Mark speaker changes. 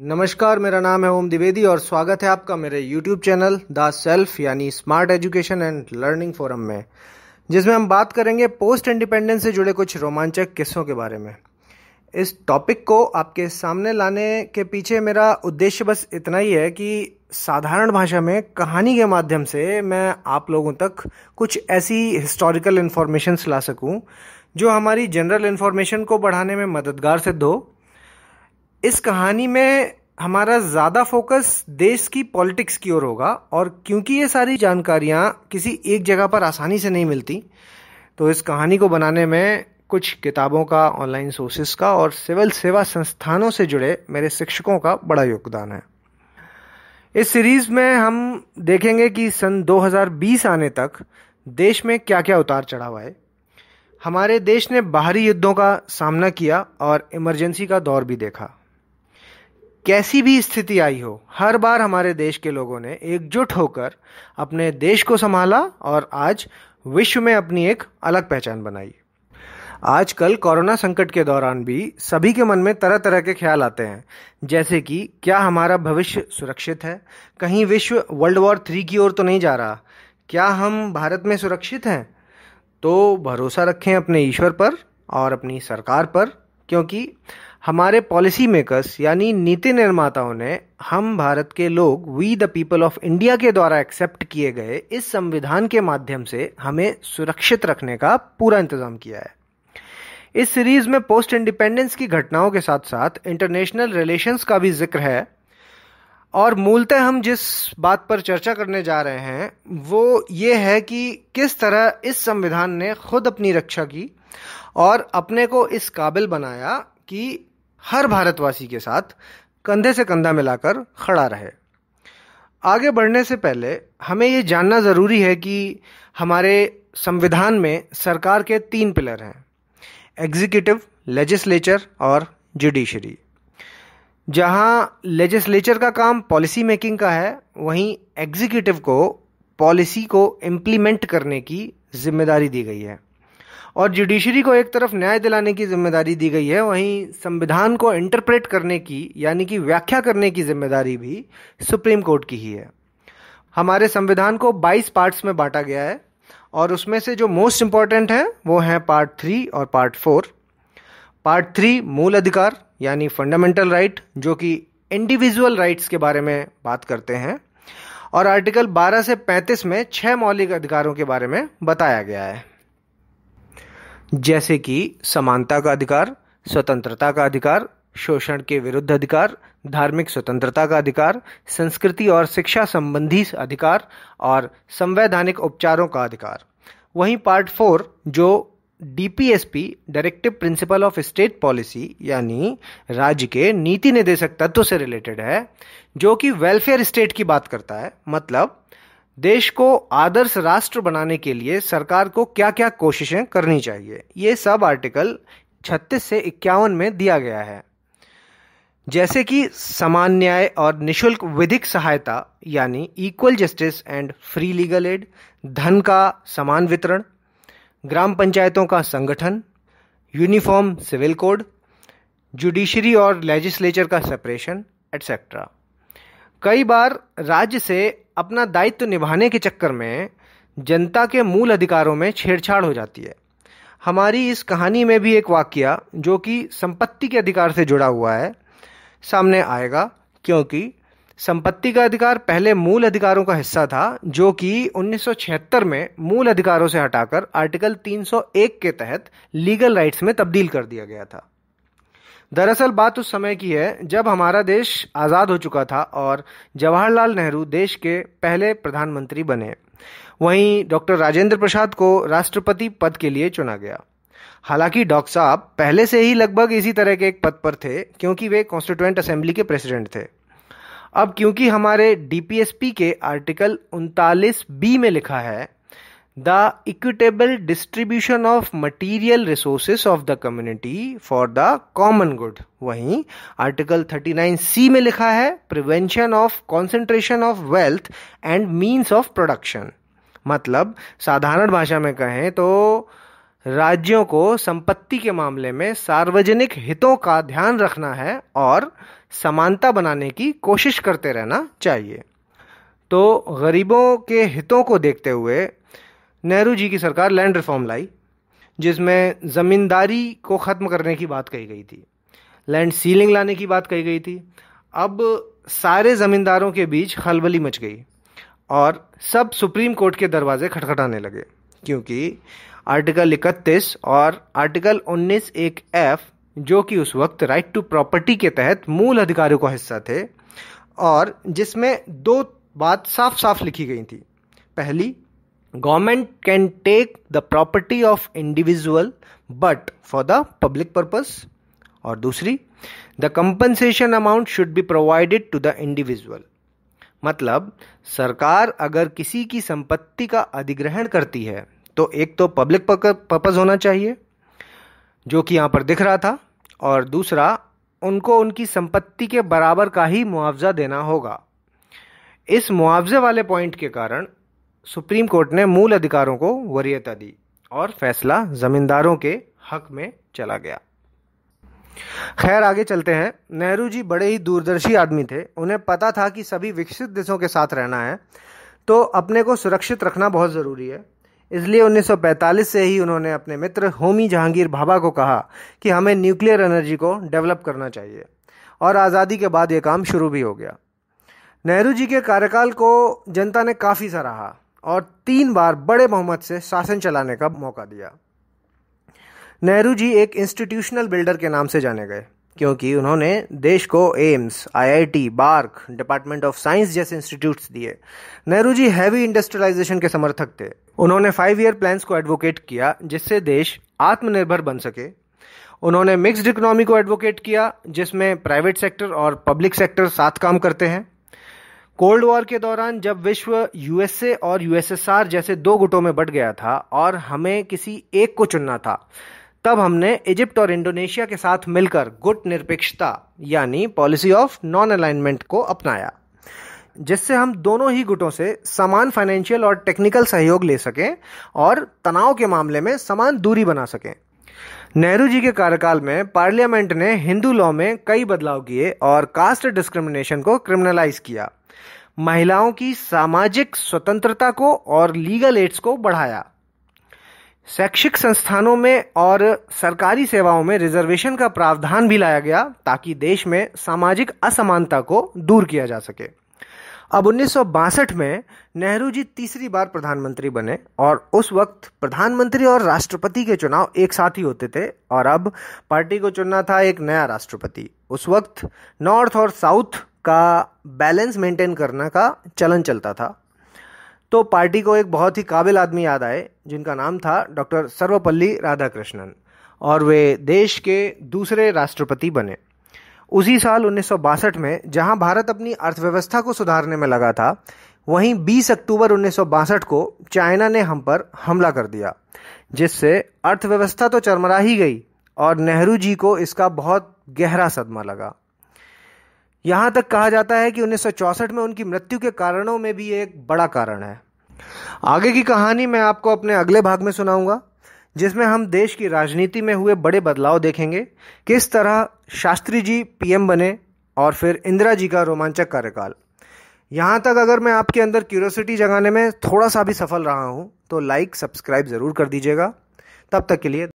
Speaker 1: नमस्कार, मेरा नाम है ओम द्विवेदी और स्वागत है आपका मेरे YouTube चैनल द सेल्फ, यानी smart education and learning forum में, जिसमें हम बात करेंगे पोस्ट इंडिपेंडेंस से जुड़े कुछ रोमांचक किस्सों के बारे में। इस टॉपिक को आपके सामने लाने के पीछे मेरा उद्देश्य बस इतना ही है कि साधारण भाषा में, कहानी के माध्यम से मैं आप लोगों तक कुछ ऐसी हिस्टोरिकल इन्फॉर्मेशंस ला सकूँ, जो हमारी जनरल इन्फॉर्मेशन को बढ़ाने में मददगार सिद्ध हो। इस कहानी में हमारा ज़्यादा फोकस देश की पॉलिटिक्स की ओर होगा और क्योंकि ये सारी जानकारियाँ किसी एक जगह पर आसानी से नहीं मिलती तो इस कहानी को बनाने में कुछ किताबों का, ऑनलाइन सोर्सेस का और सिविल सेवा संस्थानों से जुड़े मेरे शिक्षकों का बड़ा योगदान है। इस सीरीज़ में हम देखेंगे कि सन 2020 आने तक देश में क्या क्या उतार चढ़ाव आए। हमारे देश ने बाहरी युद्धों का सामना किया और इमरजेंसी का दौर भी देखा। कैसी भी स्थिति आई हो, हर बार हमारे देश के लोगों ने एकजुट होकर अपने देश को संभाला और आज विश्व में अपनी एक अलग पहचान बनाई। आजकल कोरोना संकट के दौरान भी सभी के मन में तरह तरह के ख्याल आते हैं, जैसे कि क्या हमारा भविष्य सुरक्षित है? कहीं विश्व वर्ल्ड वॉर थ्री की ओर तो नहीं जा रहा। क्या हम भारत में सुरक्षित हैं? तो भरोसा रखें अपने ईश्वर पर और अपनी सरकार पर। क्योंकि हमारे पॉलिसी मेकर्स यानी नीति निर्माताओं ने हम भारत के लोग we the people of India के द्वारा एक्सेप्ट किए गए इस संविधान के माध्यम से हमें सुरक्षित रखने का पूरा इंतज़ाम किया है। इस सीरीज़ में पोस्ट इंडिपेंडेंस की घटनाओं के साथ साथ इंटरनेशनल रिलेशंस का भी ज़िक्र है और मूलतः हम जिस बात पर चर्चा करने जा रहे हैं, वो ये है कि किस तरह इस संविधान ने खुद अपनी रक्षा की और अपने को इस काबिल बनाया कि हर भारतवासी के साथ कंधे से कंधा मिलाकर खड़ा रहे। आगे बढ़ने से पहले हमें ये जानना ज़रूरी है कि हमारे संविधान में सरकार के तीन पिलर हैं एग्जीक्यूटिव लेजिस्लेचर और जुडिशरी जहाँ लेजिस्लेचर का काम पॉलिसी मेकिंग का है, वहीं एग्जीक्यूटिव को पॉलिसी को इम्प्लीमेंट करने की ज़िम्मेदारी दी गई है। और जुडिशरी को एक तरफ़ न्याय दिलाने की ज़िम्मेदारी दी गई है, वहीं संविधान को इंटरप्रेट करने की, यानी कि व्याख्या करने की ज़िम्मेदारी भी सुप्रीम कोर्ट की ही है। हमारे संविधान को 22 पार्ट्स में बांटा गया है, और उसमें से जो मोस्ट इंपॉर्टेंट है, वो है पार्ट थ्री और पार्ट फोर पार्ट थ्री मूल अधिकार, यानी फंडामेंटल राइट जो कि इंडिविजुअल राइट्स के बारे में बात करते हैं, और आर्टिकल 12 से 35 में छह मौलिक अधिकारों के बारे में बताया गया है। जैसे कि समानता का अधिकार, स्वतंत्रता का अधिकार, शोषण के विरुद्ध अधिकार, धार्मिक स्वतंत्रता का अधिकार, संस्कृति और शिक्षा संबंधी अधिकार और संवैधानिक उपचारों का अधिकार। वहीं पार्ट फोर जो DPSP directive principle of state policy यानी राज्य के नीति निर्देशक तत्व से रिलेटेड है, जो कि वेलफेयर स्टेट की बात करता है मतलब देश को आदर्श राष्ट्र बनाने के लिए सरकार को क्या क्या कोशिशें करनी चाहिए? ये सब आर्टिकल 36 से इक्यावन में दिया गया है। जैसे कि समान न्याय और निशुल्क विधिक सहायता, यानी equal justice and free legal aid धन का समान वितरण, ग्राम पंचायतों का संगठन यूनिफॉर्म सिविल कोड जुडिशरी और लेजिस्लेचर का सेपरेशन एटसेट्रा कई बार राज्य से अपना दायित्व निभाने के चक्कर में जनता के मूल अधिकारों में छेड़छाड़ हो जाती है। हमारी इस कहानी में भी एक वाक्य जो कि संपत्ति के अधिकार से जुड़ा हुआ है, सामने आएगा, क्योंकि संपत्ति का अधिकार पहले मूल अधिकारों का हिस्सा था, जो कि 1976 में मूल अधिकारों से हटाकर आर्टिकल 301 के तहत लीगल राइट्स में तब्दील कर दिया गया था। दरअसल बात उस समय की है जब हमारा देश आज़ाद हो चुका था और जवाहरलाल नेहरू देश के पहले प्रधानमंत्री बने। वहीं डॉक्टर राजेंद्र प्रसाद को राष्ट्रपति पद के लिए चुना गया। हालाँकि डॉक्टर साहब पहले से ही लगभग इसी तरह के एक पद पर थे, क्योंकि वे कॉन्स्टिट्यूंट असेंबली के प्रेसिडेंट थे। अब क्योंकि हमारे डीपीएसपी के आर्टिकल उनतालीस बी में लिखा है the equitable distribution of material resources of the community for the common good वहीं आर्टिकल 39 सी में लिखा है, prevention of concentration of wealth and means of production. मतलब साधारण भाषा में कहें तो राज्यों को संपत्ति के मामले में सार्वजनिक हितों का ध्यान रखना है और समानता बनाने की कोशिश करते रहना चाहिए। तो गरीबों के हितों को देखते हुए नेहरू जी की सरकार लैंड रिफॉर्म लाई, जिसमें ज़मींदारी को ख़त्म करने की बात कही गई थी, लैंड सीलिंग लाने की बात कही गई थी। अब सारे ज़मींदारों के बीच खलबली मच गई और सब सुप्रीम कोर्ट के दरवाजे खटखटाने लगे, क्योंकि आर्टिकल इकतीस और आर्टिकल 19 एक एफ़, जो कि उस वक्त राइट टू प्रॉपर्टी के तहत मूल अधिकारियों का हिस्सा थे, और जिसमें दो बात साफ़ साफ़ लिखी गई थी। पहली government can take the property of individual but for the public purpose और दूसरी the compensation amount should be provided to the individual मतलब सरकार अगर किसी की संपत्ति का अधिग्रहण करती है तो एक तो पब्लिक पर्पज होना चाहिए, जो कि यहाँ पर दिख रहा था, और दूसरा, उनको उनकी संपत्ति के बराबर का ही मुआवजा देना होगा। इस मुआवजे वाले पॉइंट के कारण सुप्रीम कोर्ट ने मूल अधिकारों को वरीयता दी और फैसला जमींदारों के हक में चला गया। खैर, आगे चलते हैं। नेहरू जी बड़े ही दूरदर्शी आदमी थे। उन्हें पता था कि सभी विकसित देशों के साथ रहना है तो अपने को सुरक्षित रखना बहुत ज़रूरी है। इसलिए 1945 से ही उन्होंने अपने मित्र होमी जहांगीर भाभा को कहा कि हमें न्यूक्लियर एनर्जी को डेवलप करना चाहिए, और आज़ादी के बाद ये काम शुरू भी हो गया। नेहरू जी के कार्यकाल को जनता ने काफ़ी सराहा। और तीन बार बड़े बहुमत से शासन चलाने का मौका दिया। नेहरू जी एक इंस्टीट्यूशनल बिल्डर के नाम से जाने गए, क्योंकि उन्होंने देश को AIIMS IIT BARC department of science जैसे इंस्टीट्यूट्स दिए। नेहरू जी हैवी इंडस्ट्रियलाइजेशन के समर्थक थे। उन्होंने फाइव ईयर प्लान्स को एडवोकेट किया, जिससे देश आत्मनिर्भर बन सके। उन्होंने मिक्स्ड इकोनॉमी को एडवोकेट किया, जिसमें प्राइवेट सेक्टर और पब्लिक सेक्टर साथ काम करते हैं। कोल्ड वॉर के दौरान जब विश्व यूएसए और यूएसएसआर जैसे दो गुटों में बट गया था और हमें किसी एक को चुनना था, तब हमने इजिप्ट और इंडोनेशिया के साथ मिलकर गुट निरपेक्षता, यानी पॉलिसी ऑफ़ नॉन अलाइनमेंट को अपनाया, जिससे हम दोनों ही गुटों से समान फाइनेंशियल और टेक्निकल सहयोग ले सकें और तनाव के मामले में समान दूरी बना सकें। नेहरू जी के कार्यकाल में पार्लियामेंट ने हिंदू लॉ में कई बदलाव किए और कास्ट डिस्क्रिमिनेशन को क्रिमिनलाइज किया। महिलाओं की सामाजिक स्वतंत्रता को और लीगल एड्स को बढ़ाया। शैक्षिक संस्थानों में और सरकारी सेवाओं में रिजर्वेशन का प्रावधान भी लाया गया ताकि देश में सामाजिक असमानता को दूर किया जा सके। अब उन्नीस सौ बासठ में नेहरू जी तीसरी बार प्रधानमंत्री बने और उस वक्त प्रधानमंत्री और राष्ट्रपति के चुनाव एक साथ ही होते थे और अब पार्टी को चुनना था एक नया राष्ट्रपति। उस वक्त नॉर्थ और साउथ का बैलेंस मेंटेन करने का चलन चलता था। तो पार्टी को एक बहुत ही काबिल आदमी याद आए, जिनका नाम था डॉक्टर सर्वपल्ली राधाकृष्णन, और वे देश के दूसरे राष्ट्रपति बने। उसी साल उन्नीस सौ बासठ में, जहाँ भारत अपनी अर्थव्यवस्था को सुधारने में लगा था, वहीं 20 अक्टूबर उन्नीस सौ बासठ को चाइना ने हम पर हमला कर दिया, जिससे अर्थव्यवस्था तो चरमरा ही गई, और नेहरू जी को इसका बहुत गहरा सदमा लगा। यहाँ तक कहा जाता है कि 1964 में उनकी मृत्यु के कारणों में भी एक बड़ा कारण है। आगे की कहानी मैं आपको अपने अगले भाग में सुनाऊँगा, जिसमें हम देश की राजनीति में हुए बड़े बदलाव देखेंगे, किस तरह शास्त्री जी पीएम बने और फिर इंदिरा जी का रोमांचक कार्यकाल। यहाँ तक अगर मैं आपके अंदर क्यूरोसिटी जगाने में थोड़ा सा भी सफल रहा हूँ तो लाइक सब्सक्राइब ज़रूर कर दीजिएगा। तब तक के लिए